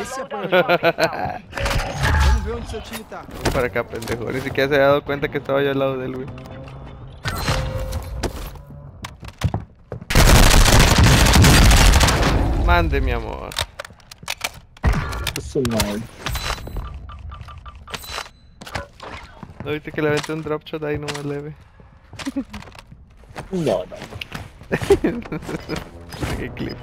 Esse é. Vamos ver onde seu time tá. Para acá, pendejo. Ni siquiera se había dado cuenta que estaba yo al lado de él, güey. Mande, mi amor. Eso mal. ¿No viste que le aventé un drop shot ahí nomás leve? No, no. Qué clip.